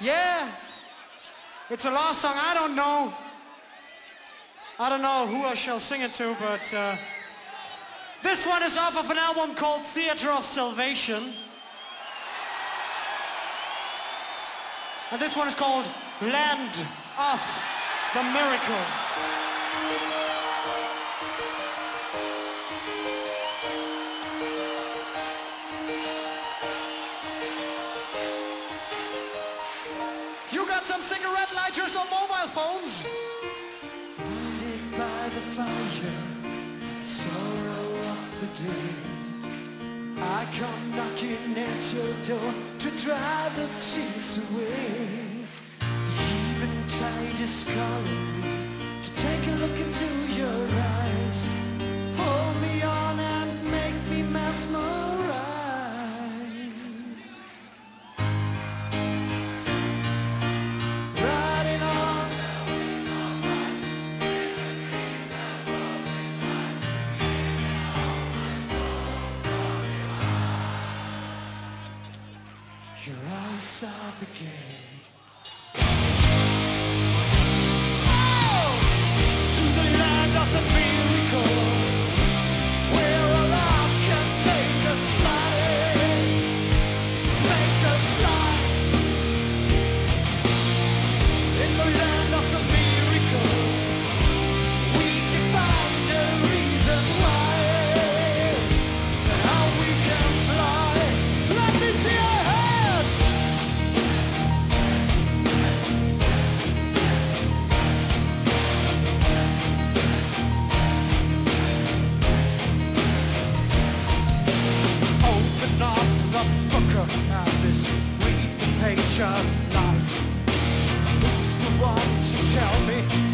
Yeah. It's a love song. I don't know. I don't know who I shall sing it to, but uh, this one is off of an album called Theater of Salvation. And this one is called Land of the Miracle. Some cigarette lighters or mobile phones? Blinded by the fire, the sorrow of the day. I come knocking at your door to dry the tears away. The is calling me to take a look into of madness. Read the page of life. Who's the one to tell me